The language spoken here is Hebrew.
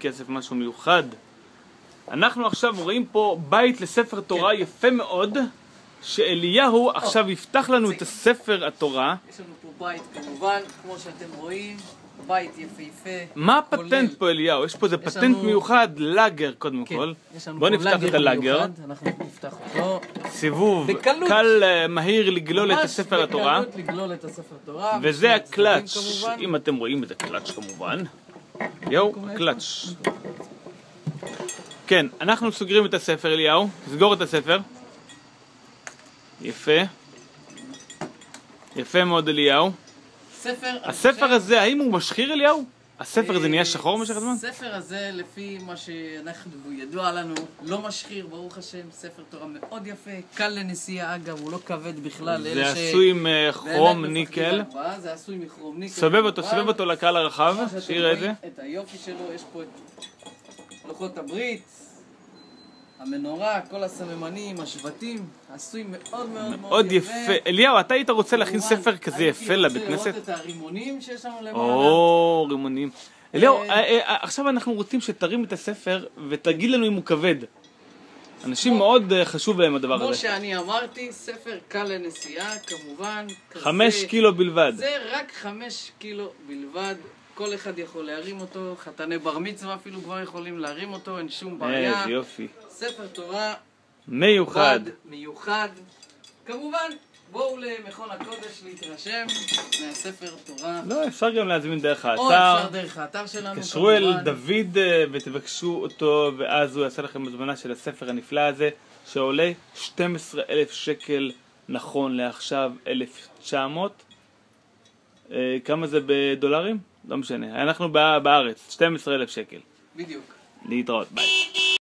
כסף, משהו מיוחד. אנחנו עכשיו רואים פה בית לספר תורה כן. יפה מאוד, שאליהו עכשיו יפתח לנו את הספר התורה. יש לנו פה בית כמובן, כמו שאתם רואים, בית יפהפה. מה הפטנט פה אליהו? יש פה איזה פטנט לנו- מיוחד, לאגר קודם כן, כל. יש לנו בוא פה נפתח את הלאגר. אנחנו נפתח אותו. סיבוב בקלות. קל, אה, מהיר לגלול את הספר התורה. וזה הקלאץ'. אם אתם רואים את זה קלאץ' כמובן. יואו, הקלאץ'. כן, אנחנו סוגרים את הספר אליהו, סגור את הספר. יפה. יפה מאוד אליהו. הספר הזה, האם הוא משחיר אליהו? הספר הזה נהיה אה, שחור במשך הזמן? הספר הזה, לפי מה שאנחנו, ידוע לנו, לא משחיר, ברוך השם, ספר תורה מאוד יפה, קל לנסיעה אגב, הוא לא כבד בכלל. זה עשוי עם אה, כרום מפחדים ניקל. זה עשוי מכרום ניקל. סובב אותו. סובב אותו לקהל הרחב, שיראה את זה. את היופי שלו, יש פה את לוחות הברית, המנורה, כל הסממנים, השבטים, עשוי מאוד מאוד מאוד יפה. אליהו, אתה היית רוצה להכין ספר כזה הייתי יפה לבית רוצה כנסת? לראות את הרימונים שיש לנו למעלה. או, רימונים. אליהו, אה, אה, אה, עכשיו אנחנו רוצים שתרים את הספר ותגיד לנו אם הוא כבד. אנשים כמו- מאוד חשוב להם הדבר כמו הזה. שאני אמרתי, ספר קל לנסיעה, כמובן. חמש קילו בלבד. זה רק חמש קילו בלבד. כל אחד יכול להרים אותו, חתני בר מצווה אפילו כבר יכולים להרים אותו, אין שום בעיה. איזה יופי. ספר תורה מיוחד. בד, מיוחד. כמובן, בואו למכון הקודש להתרשם מהספר תורה. לא, אפשר גם להזמין דרך או האתר. אפשר דרך האתר שלנו, תתקשרו אל. דוד אה, ותבקשו אותו, ואז הוא יעשה לכם הזמנה של הספר הנפלא הזה, שעולה 12,000 שקל נכון לעכשיו 1,900. אה, כמה זה בדולרים? לא משנה. אנחנו בא- בארץ, 12,000 שקל. בדיוק. להתראות, ביי.